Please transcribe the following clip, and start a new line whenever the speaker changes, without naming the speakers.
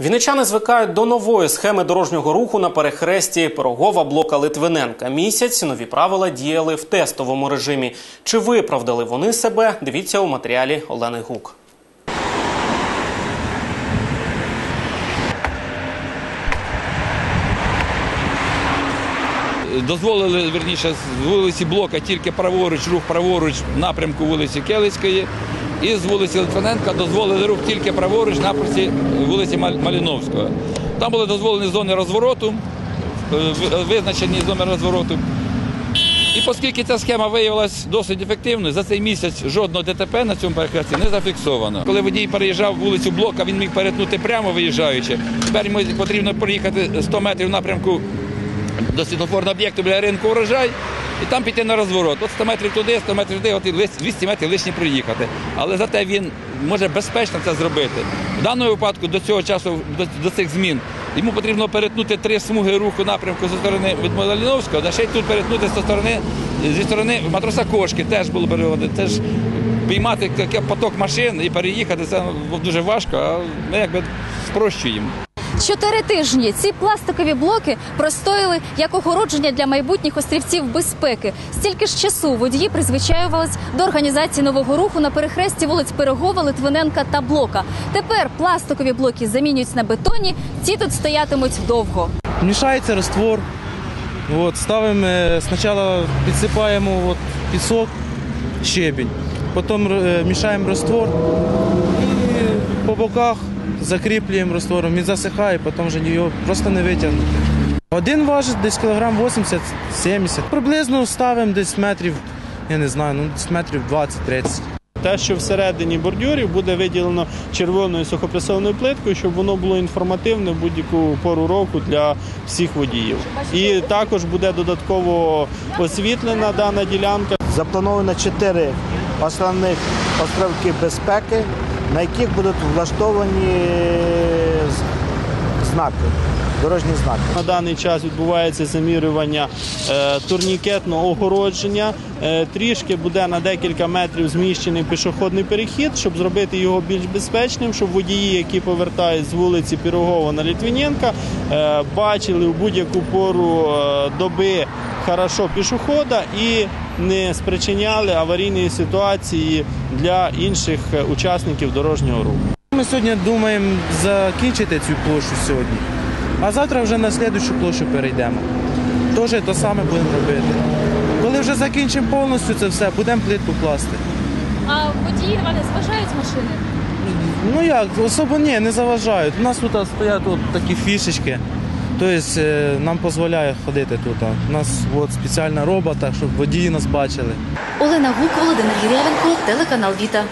Вінничани звикають до нової схеми дорожнього руху на перехресті Пирогова блока Литвиненка. Місяць нові правила діяли в тестовому режимі. Чи виправдали вони себе? Дивіться у матеріалі Олени Гук.
дозволили верніше з вулиці Блока тільки праворуч, рух праворуч напрямку вулиці Келицької. І з вулиці Литвиненка дозволили рух тільки праворуч на вулиці Маліновського. Там були дозволені зони розвороту, е, визначені зони розвороту. І оскільки ця схема виявилася досить ефективною, за цей місяць жодного ДТП на цьому перехресті не зафіксовано. Коли водій переїжджав вулицю Блока, він міг перетнути прямо виїжджаючи. Тепер йому потрібно проїхати 100 метрів в напрямку до світлофорного об'єкту біля ринку урожай і там піти на розворот. От 100 метрів туди, 100 метрів туди, от 200 метрів лишні проїхати. Але зате він може безпечно це зробити. В даному випадку до цього часу, до, до цих змін, йому потрібно перетнути три смуги руху напрямку зі сторони від Малиновського, а ще й тут перетнути зі сторони, зі сторони матроса Кошки теж було переводити. Теж піймати поток машин і переїхати це дуже важко, а ми якби спрощуємо.
Чотири тижні ці пластикові блоки простояли як огородження для майбутніх острівців безпеки. Стільки ж часу водії призвичаювались до організації нового руху на перехресті вулиць Пирогова, Литвиненка та Блока. Тепер пластикові блоки замінюють на бетонні. Ці тут стоятимуть довго.
Мішається раствор. От, ставимо, е, спочатку підсипаємо от, пісок, щебінь, потім е, мішаємо раствор і по боках закріплюємо раствором, він засихає, потім вже його просто не витягнути. Один важить десь кілограм 80-70. Приблизно ставимо десь метрів, я не знаю, ну десь метрів 20-30.
Те, що всередині бордюрів буде виділено червоною сухопресованою плиткою, щоб воно було інформативне в будь-яку пору року для всіх водіїв. І також буде додатково освітлена дана ділянка.
Заплановано чотири основних островки безпеки, на яких будуть влаштовані знаки, дорожні знаки.
На даний час відбувається замірювання е, турнікетного огородження. Е, трішки буде на декілька метрів зміщений пішохідний перехід, щоб зробити його більш безпечним, щоб водії, які повертають з вулиці Пірогова на Літвіненка, е, бачили в будь-яку пору е, доби хорошо пішохода і не спричиняли аварійної ситуації для інших е, учасників дорожнього руху.
Ми сьогодні думаємо закінчити цю площу сьогодні, а завтра вже на слідчу площу перейдемо. Теж те саме будемо робити. Коли вже закінчимо повністю це все, будемо плитку класти.
А водії на не зважають машини.
Ну як, особо ні, не заважають. У нас тут стоять от такі фішечки. Тобто нам дозволяє ходити тут. У нас от спеціальна робота, щоб водії нас бачили.
Олена Гук, Володимир Гірявенко, телеканал Віта.